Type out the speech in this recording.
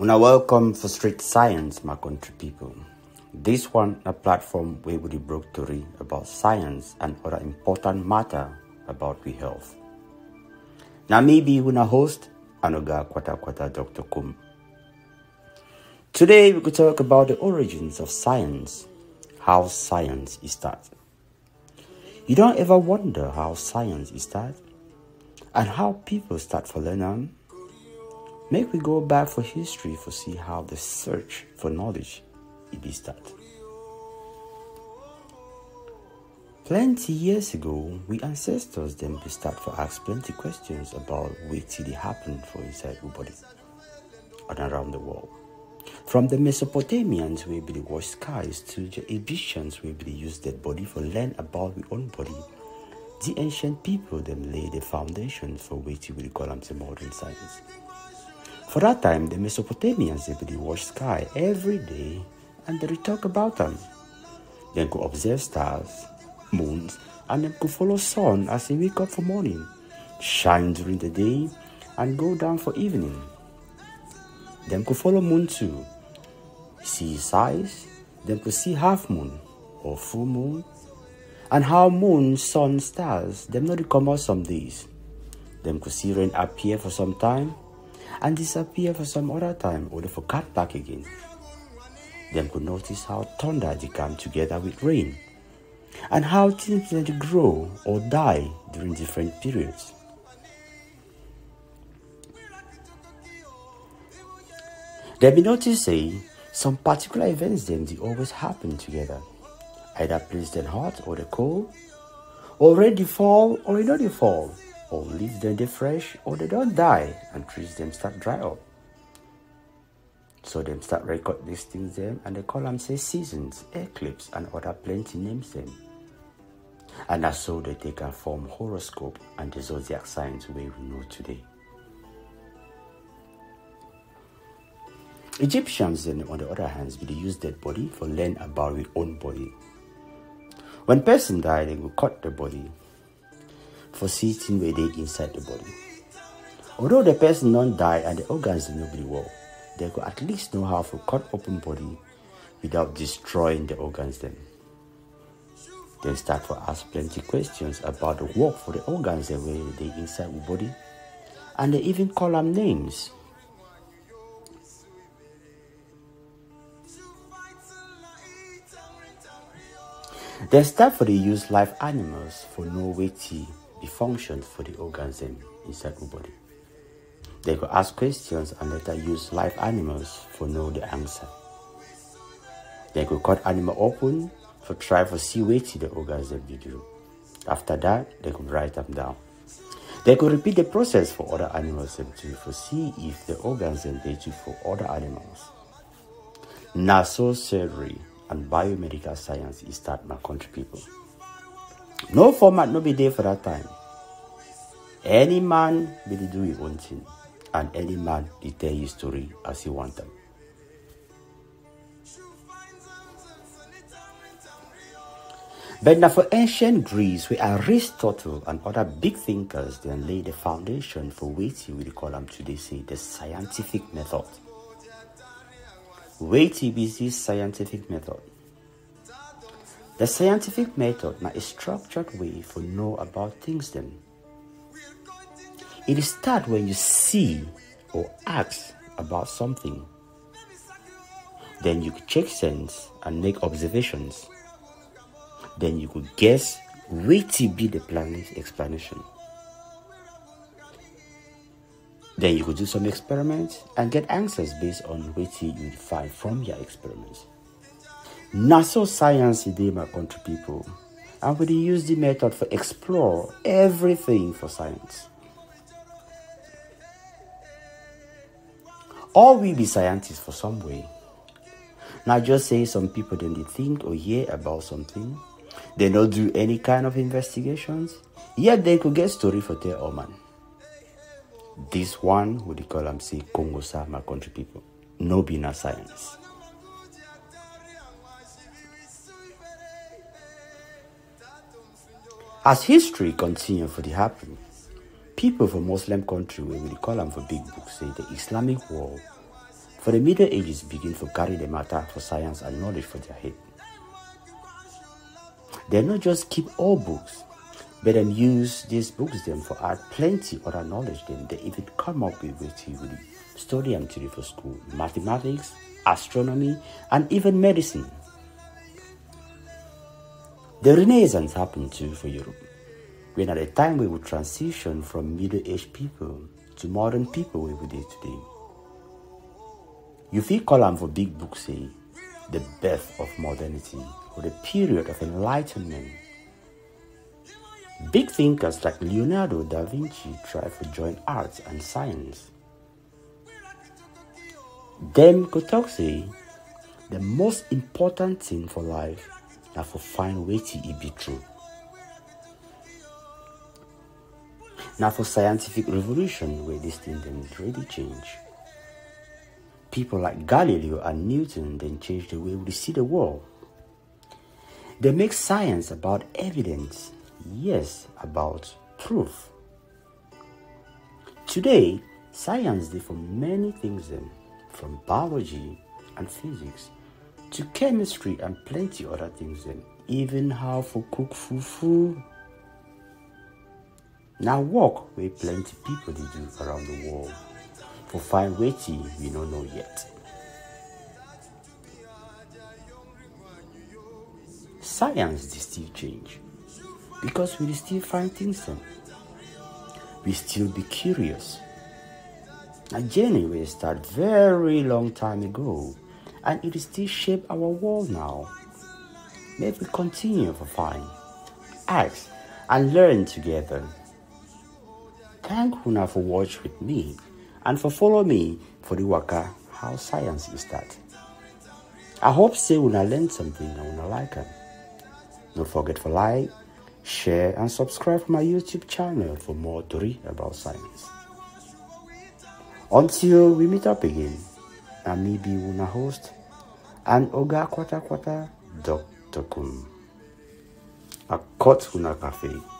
Una welcome for Street Science, my country people. This one a platform where we broke story about science and other important matter about we health. Now maybe una host Anoga Kwata Kwata Dr. Kum. Today we could talk about the origins of science, how science is started. You don't ever wonder how science is started and how people start for learning Make we go back for history for see how the search for knowledge it is start. Plenty years ago, we ancestors them to start for ask plenty questions about what really happened for inside our body and around the world. From the Mesopotamians we believe watch skies to the Egyptians we believe use their body for learn about our own body. The ancient people then lay the foundation for what we call them the modern science. For that time, the Mesopotamians they would watch sky every day and they talk about them. They could observe stars, moons, and they could follow sun as they wake up for morning, shine during the day, and go down for evening. Them could follow moon too, see size, them could see half moon or full moon, and how moon, sun, stars, them not come out some days. Them could see rain appear for some time, and disappear for some other time or they forgot back again. Them could notice how thunder they come together with rain and how things tend grow or die during different periods. They be notice say some particular events then they always happen together. Either place them hot or the cold, already fall or not fall or leaves them they fresh or they don't die and trees them start dry up. So them start record these things them and they call them say seasons, eclipse and other plenty names them. And that's so they and form horoscope and the zodiac signs we know today. Egyptians then on the other hand they use dead body for learn about their own body. When person die, they will cut the body for sitting where they inside the body. Although the person don't die and the organs do not be well, they could at least know how to cut open body without destroying the organs then. They start to ask plenty questions about the work for the organs that were they inside the body, and they even call them names. They start for the use live animals for no weighty the functions for the organs inside the body. They could ask questions and later use live animals for know the answer. They could cut animal open for try for see what the organs they do. After that, they could write them down. They could repeat the process for other animals too for see if the organs them they do for other animals. NASA surgery and biomedical science is start my country people. No format no be there for that time. Any man will do his own thing, and any man will tell his story as he want them. But now for ancient Greece, where Aristotle and other big thinkers then laid the foundation for what we call them today say the scientific method. Wait is this scientific method. The scientific method a structured way for know about things then. It start when you see or ask about something. Then you could check sense and make observations. Then you could guess which be the planet's explanation. Then you could do some experiments and get answers based on what you find from your experiments. NASA science my country people, and we use the method for explore everything for science. All we be scientists for some way. Now just say some people then they think or hear about something, they don't do any kind of investigations, yet they could get story for their own man. This one would call them say Congo my country people. No be na science. As history continues for the happen, people from Muslim country, we will call them for big books, say the Islamic world, For the Middle Ages begin to carry the matter for science and knowledge for their head. They not just keep all books, but then use these books them for add plenty other knowledge them. They even come up with with really study and theory for school, mathematics, astronomy, and even medicine. The Renaissance happened too for Europe, when at a time we would transition from middle aged people to modern people we would today. You feel them for big books say the birth of modernity or the period of enlightenment. Big thinkers like Leonardo da Vinci tried to join arts and science. Them could talk say the most important thing for life now for find to it be true. Now for scientific revolution where this thing then really change. People like Galileo and Newton then changed the way we see the world. They make science about evidence, yes, about proof. Today, science is for many things then, from biology and physics to chemistry and plenty other things then, even how for cook fufu. Now work where plenty people they do around the world for find waiting we don't know yet. Science dey still change because we still find things dem. We still be curious. A journey we start very long time ago and it still shape our world now. May we continue for find, ask, and learn together. Thank una for watch with me and for follow me for the waka how science is that. I hope say una learn something and una like it. Don't forget to like, share, and subscribe to my YouTube channel for more story about science. Until we meet up again, I may be una host and Oga Kwata Kwata Dr. Kum. A una cafe.